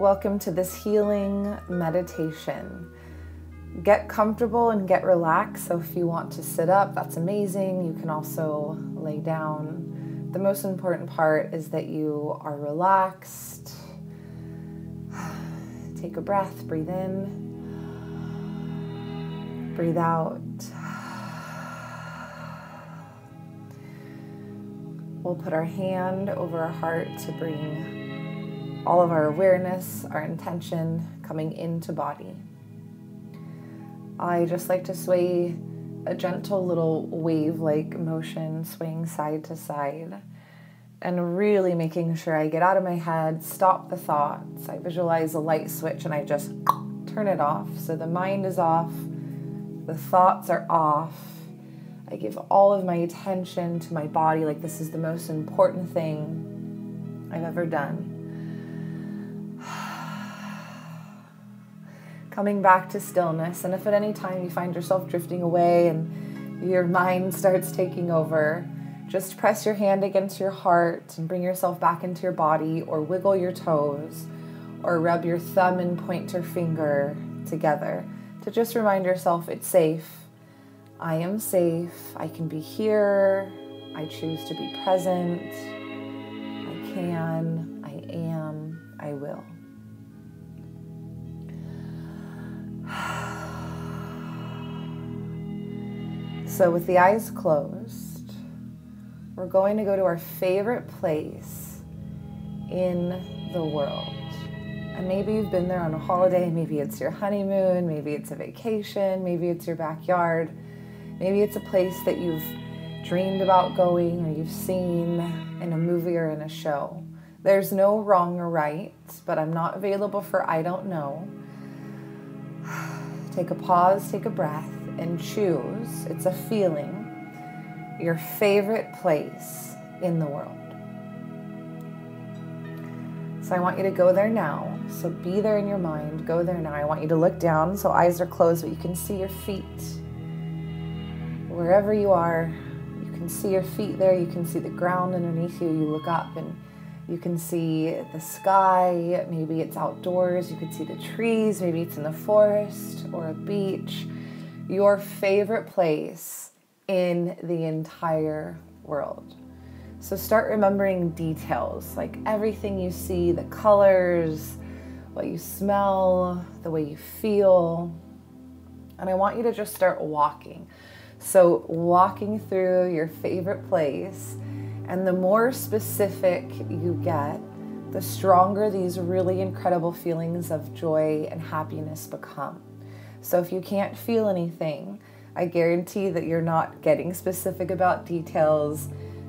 Welcome to this healing meditation. Get comfortable and get relaxed. So, if you want to sit up, that's amazing. You can also lay down. The most important part is that you are relaxed. Take a breath, breathe in, breathe out. We'll put our hand over our heart to bring all of our awareness, our intention coming into body. I just like to sway a gentle little wave like motion, swaying side to side, and really making sure I get out of my head, stop the thoughts. I visualize a light switch and I just turn it off. So the mind is off, the thoughts are off. I give all of my attention to my body like this is the most important thing I've ever done. Coming back to stillness. And if at any time you find yourself drifting away and your mind starts taking over, just press your hand against your heart and bring yourself back into your body, or wiggle your toes, or rub your thumb and pointer finger together to just remind yourself it's safe. I am safe. I can be here. I choose to be present. I can. I am. I will. So, with the eyes closed, we're going to go to our favorite place in the world. And maybe you've been there on a holiday, maybe it's your honeymoon, maybe it's a vacation, maybe it's your backyard, maybe it's a place that you've dreamed about going or you've seen in a movie or in a show. There's no wrong or right, but I'm not available for I don't know. Take a pause, take a breath and choose, it's a feeling, your favorite place in the world. So I want you to go there now. So be there in your mind. Go there now. I want you to look down so eyes are closed, but you can see your feet. Wherever you are, you can see your feet there. You can see the ground underneath you. You look up and you can see the sky. Maybe it's outdoors. You can see the trees. Maybe it's in the forest or a beach your favorite place in the entire world. So start remembering details like everything you see, the colors, what you smell, the way you feel. And I want you to just start walking. So, walking through your favorite place, and the more specific you get, the stronger these really incredible feelings of joy and happiness become. So if you can't feel anything, I guarantee that you're not getting specific about details.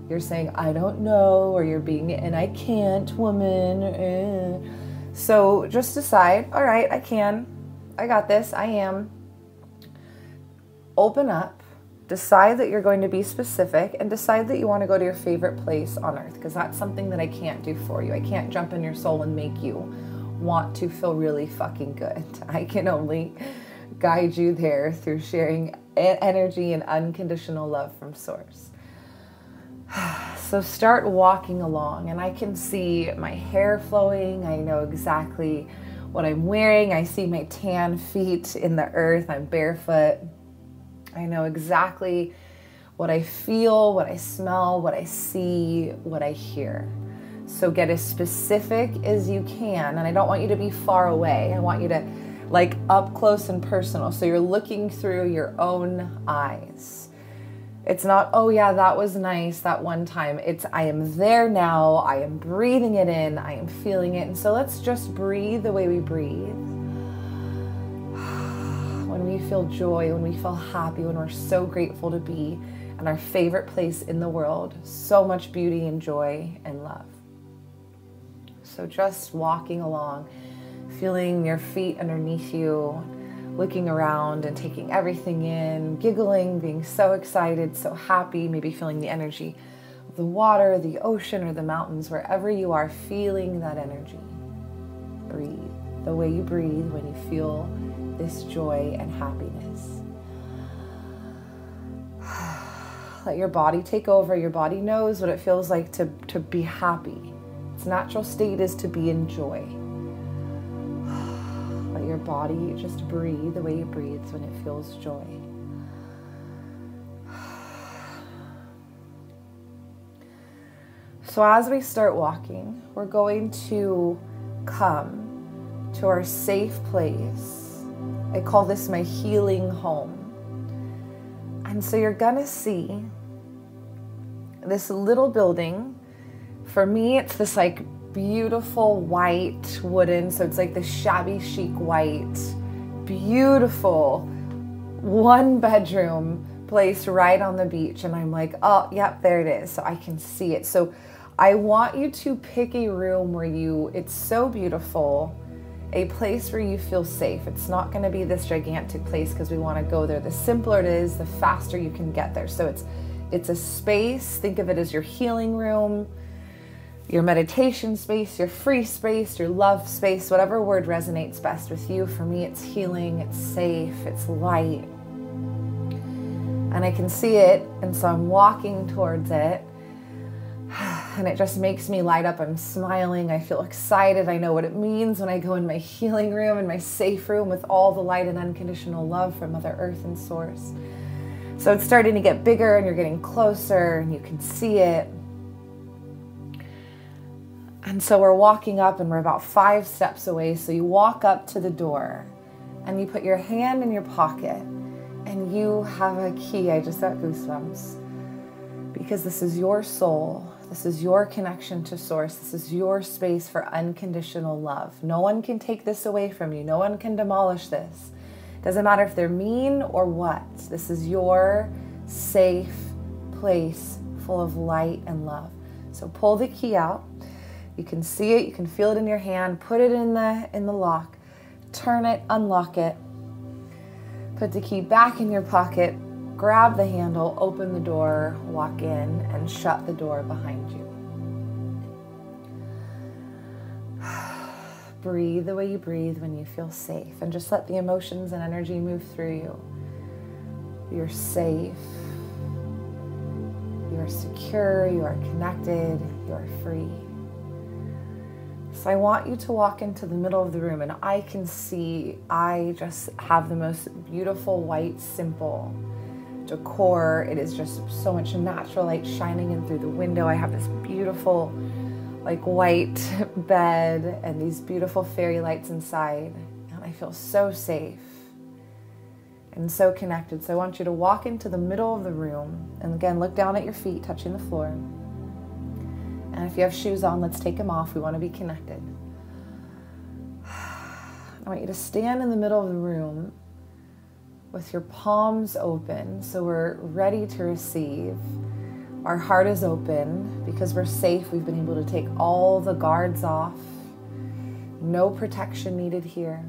You're saying, I don't know, or you're being an I can't woman. Eh. So just decide, all right, I can. I got this. I am. Open up. Decide that you're going to be specific and decide that you want to go to your favorite place on earth because that's something that I can't do for you. I can't jump in your soul and make you want to feel really fucking good. I can only guide you there through sharing energy and unconditional love from Source. So start walking along, and I can see my hair flowing. I know exactly what I'm wearing. I see my tan feet in the earth. I'm barefoot. I know exactly what I feel, what I smell, what I see, what I hear. So get as specific as you can. And I don't want you to be far away. I want you to like up close and personal. So you're looking through your own eyes. It's not, oh yeah, that was nice that one time. It's, I am there now. I am breathing it in. I am feeling it. And so let's just breathe the way we breathe. When we feel joy, when we feel happy, when we're so grateful to be in our favorite place in the world, so much beauty and joy and love. So just walking along feeling your feet underneath you, looking around and taking everything in, giggling, being so excited, so happy, maybe feeling the energy of the water, the ocean, or the mountains, wherever you are, feeling that energy. Breathe the way you breathe when you feel this joy and happiness. Let your body take over. Your body knows what it feels like to, to be happy. Its natural state is to be in joy. Let your body just breathe the way it breathes when it feels joy. So, as we start walking, we're going to come to our safe place. I call this my healing home. And so, you're going to see this little building. For me, it's this like beautiful white wooden, so it's like the shabby chic white, beautiful one bedroom place right on the beach. And I'm like, oh, yep, there it is. So I can see it. So I want you to pick a room where you, it's so beautiful, a place where you feel safe. It's not going to be this gigantic place because we want to go there. The simpler it is, the faster you can get there. So it's it's a space. Think of it as your healing room, your meditation space, your free space, your love space, whatever word resonates best with you. For me, it's healing, it's safe, it's light. And I can see it, and so I'm walking towards it and it just makes me light up. I'm smiling. I feel excited. I know what it means when I go in my healing room, in my safe room with all the light and unconditional love from Mother Earth and Source. So it's starting to get bigger and you're getting closer and you can see it. And so we're walking up and we're about five steps away. So you walk up to the door and you put your hand in your pocket and you have a key. I just got goosebumps because this is your soul this is your connection to Source. This is your space for unconditional love. No one can take this away from you, no one can demolish this. Doesn't matter if they're mean or what. This is your safe place full of light and love. So pull the key out. You can see it, you can feel it in your hand. Put it in the in the lock. Turn it, unlock it. Put the key back in your pocket grab the handle, open the door, walk in, and shut the door behind you. breathe the way you breathe when you feel safe, and just let the emotions and energy move through you. You're safe. You are secure. You are connected. You are free. So I want you to walk into the middle of the room, and I can see I just have the most beautiful, white, simple decor. It is just so much natural light shining in through the window. I have this beautiful, like, white bed and these beautiful fairy lights inside. And I feel so safe and so connected. So I want you to walk into the middle of the room and again, look down at your feet, touching the floor. And if you have shoes on, let's take them off. We want to be connected. I want you to stand in the middle of the room with your palms open so we're ready to receive. Our heart is open because we're safe. We've been able to take all the guards off. No protection needed here.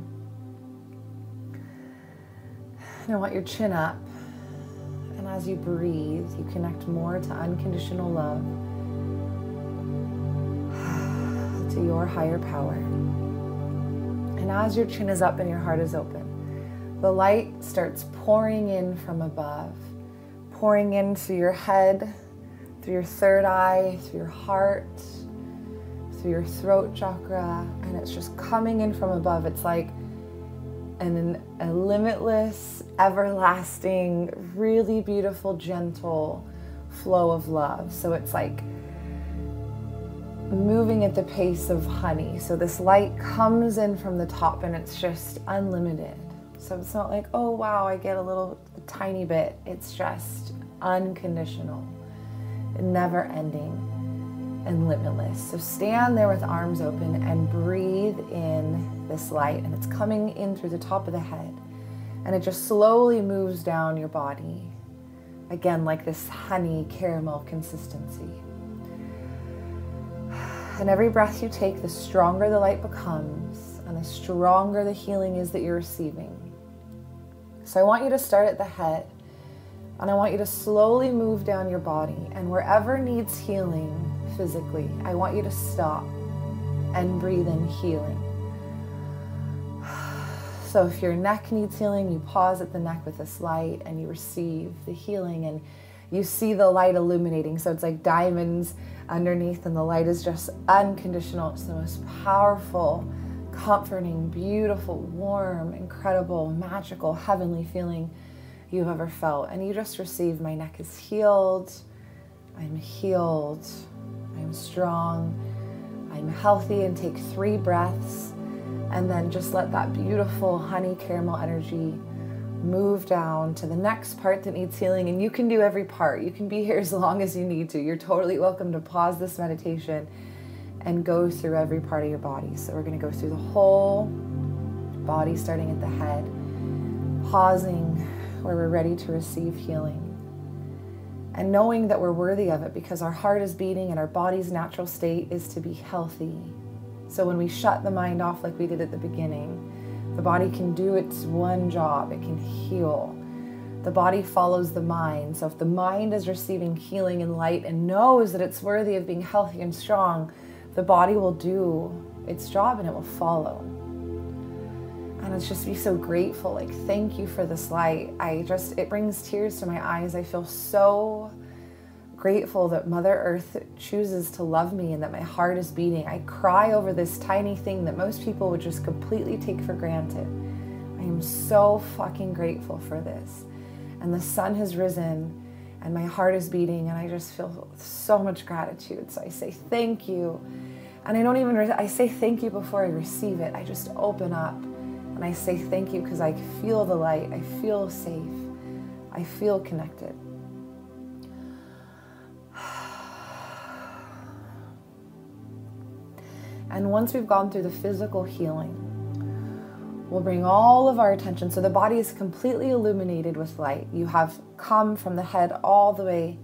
And I want your chin up. And as you breathe, you connect more to unconditional love, to your higher power. And as your chin is up and your heart is open, the light starts pouring in from above, pouring in through your head, through your third eye, through your heart, through your throat chakra, and it's just coming in from above. It's like an, a limitless, everlasting, really beautiful, gentle flow of love. So it's like moving at the pace of honey. So this light comes in from the top and it's just unlimited. So it's not like, oh wow, I get a little a tiny bit. It's just unconditional, never ending, and limitless. So stand there with arms open and breathe in this light. And it's coming in through the top of the head. And it just slowly moves down your body. Again, like this honey caramel consistency. And every breath you take, the stronger the light becomes, and the stronger the healing is that you're receiving. So I want you to start at the head and I want you to slowly move down your body. And wherever needs healing physically, I want you to stop and breathe in healing. So if your neck needs healing, you pause at the neck with this light and you receive the healing and you see the light illuminating. So it's like diamonds underneath, and the light is just unconditional. It's the most powerful comforting, beautiful, warm, incredible, magical, heavenly feeling you've ever felt. And you just receive my neck is healed. I'm healed. I'm strong. I'm healthy. And take three breaths. And then just let that beautiful honey caramel energy move down to the next part that needs healing. And you can do every part. You can be here as long as you need to. You're totally welcome to pause this meditation and go through every part of your body. So we're going to go through the whole body, starting at the head, pausing where we're ready to receive healing. And knowing that we're worthy of it because our heart is beating and our body's natural state is to be healthy. So when we shut the mind off like we did at the beginning, the body can do its one job, it can heal. The body follows the mind. So if the mind is receiving healing and light and knows that it's worthy of being healthy and strong, the body will do its job and it will follow. And it's just be so grateful. Like, thank you for this light. I just, it brings tears to my eyes. I feel so grateful that Mother Earth chooses to love me and that my heart is beating. I cry over this tiny thing that most people would just completely take for granted. I am so fucking grateful for this. And the sun has risen and my heart is beating and I just feel so much gratitude. So I say thank you. And I don't even, I say thank you before I receive it. I just open up and I say thank you because I feel the light. I feel safe. I feel connected. And once we've gone through the physical healing, we'll bring all of our attention. So the body is completely illuminated with light. You have come from the head all the way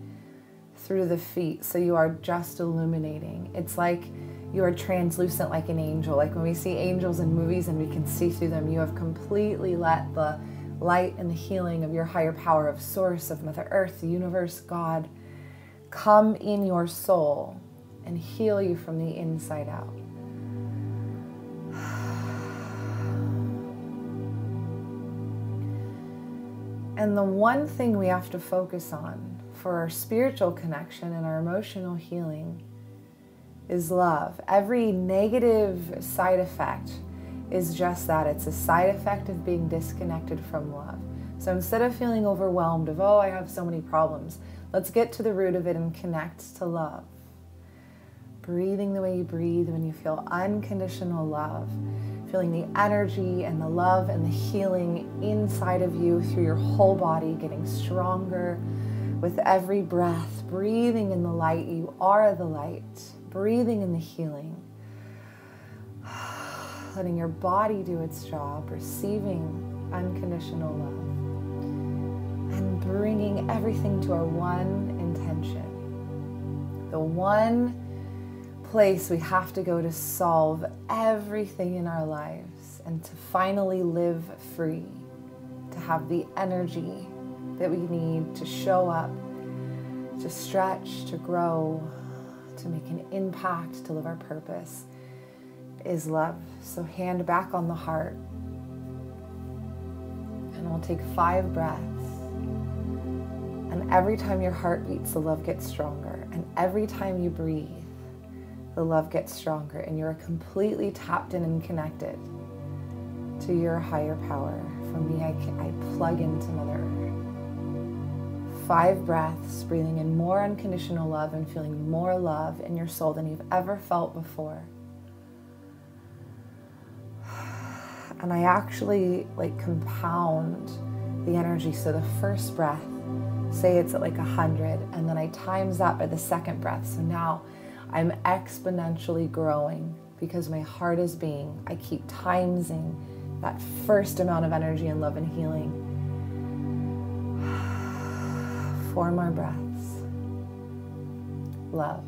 through the feet. So you are just illuminating. It's like you are translucent like an angel. Like when we see angels in movies and we can see through them, you have completely let the light and the healing of your higher power of source, of Mother Earth, the universe, God, come in your soul and heal you from the inside out. And the one thing we have to focus on for our spiritual connection and our emotional healing is love. Every negative side effect is just that it's a side effect of being disconnected from love. So instead of feeling overwhelmed of, oh, I have so many problems, let's get to the root of it and connect to love. Breathing the way you breathe when you feel unconditional love feeling the energy and the love and the healing inside of you through your whole body, getting stronger with every breath, breathing in the light. You are the light, breathing in the healing, letting your body do its job, receiving unconditional love, and bringing everything to our one intention. The one place we have to go to solve everything in our lives and to finally live free, to have the energy that we need to show up, to stretch, to grow, to make an impact, to live our purpose is love. So, hand back on the heart. And we'll take five breaths. And every time your heart beats, the love gets stronger. And every time you breathe, the love gets stronger and you're completely tapped in and connected to your higher power. For me, I, I plug into Mother Earth. Five breaths, breathing in more unconditional love and feeling more love in your soul than you've ever felt before. And I actually like compound the energy. So the first breath, say it's at like a hundred, and then I times that by the second breath. So now I'm exponentially growing because my heart is being. I keep timesing that first amount of energy and love and healing. Four more breaths. Love.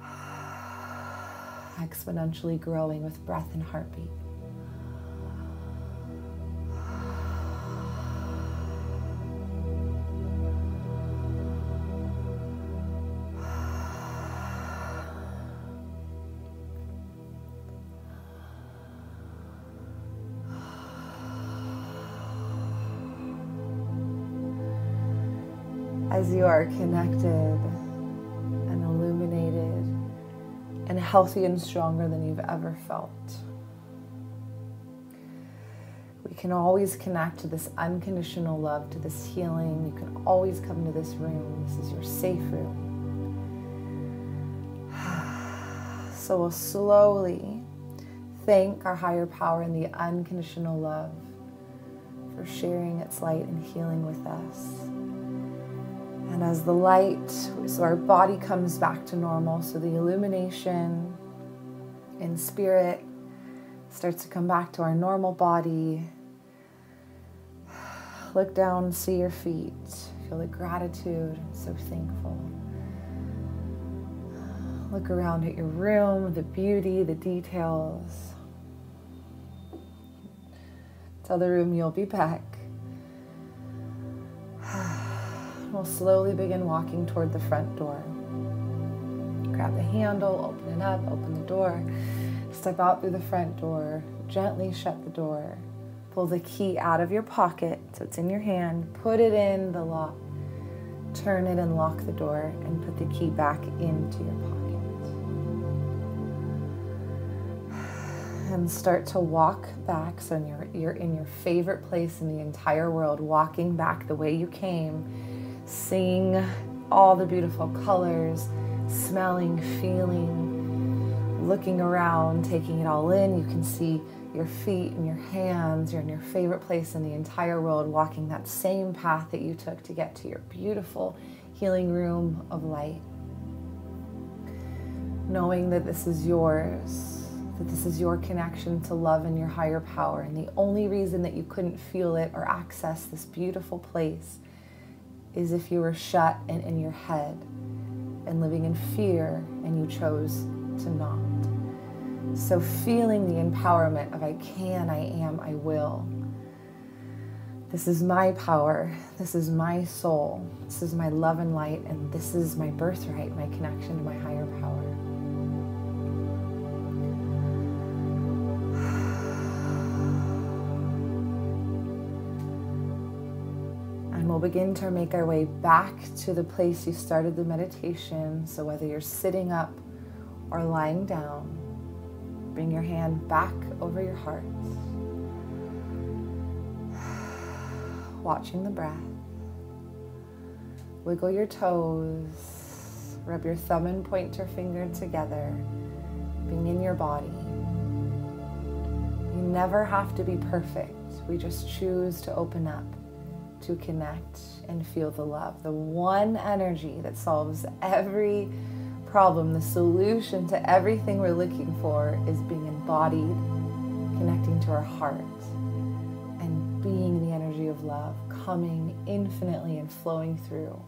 Exponentially growing with breath and heartbeat. As you are connected and illuminated and healthy and stronger than you've ever felt. We can always connect to this unconditional love, to this healing. You can always come to this room. This is your safe room. So we'll slowly thank our higher power and the unconditional love for sharing its light and healing with us. And as the light, so our body comes back to normal, so the illumination in spirit starts to come back to our normal body. Look down, see your feet, feel the gratitude. I'm so thankful. Look around at your room, the beauty, the details. Tell the room you'll be back. We'll slowly begin walking toward the front door. Grab the handle, open it up, open the door, step out through the front door, gently shut the door. Pull the key out of your pocket so it's in your hand, put it in the lock, turn it and lock the door, and put the key back into your pocket. And start to walk back. So you're, you're in your favorite place in the entire world, walking back the way you came seeing all the beautiful colors, smelling, feeling, looking around, taking it all in. You can see your feet and your hands. You're in your favorite place in the entire world, walking that same path that you took to get to your beautiful healing room of light. Knowing that this is yours, that this is your connection to love and your higher power. And the only reason that you couldn't feel it or access this beautiful place is if you were shut and in your head and living in fear and you chose to not. So, feeling the empowerment of I can, I am, I will. This is my power. This is my soul. This is my love and light. And this is my birthright, my connection to my higher power. We'll begin to make our way back to the place you started the meditation. So, whether you're sitting up or lying down, bring your hand back over your heart, watching the breath. Wiggle your toes, rub your thumb and pointer finger together, being in your body. You never have to be perfect. We just choose to open up to connect and feel the love. The one energy that solves every problem, the solution to everything we're looking for is being embodied, connecting to our heart, and being the energy of love, coming infinitely and flowing through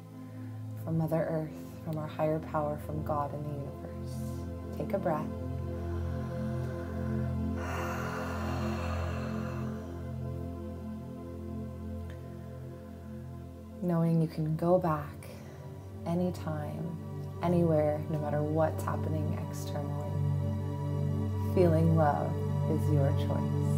from Mother Earth, from our higher power, from God in the universe. Take a breath. Knowing you can go back anytime, anywhere, no matter what's happening externally. Feeling love is your choice.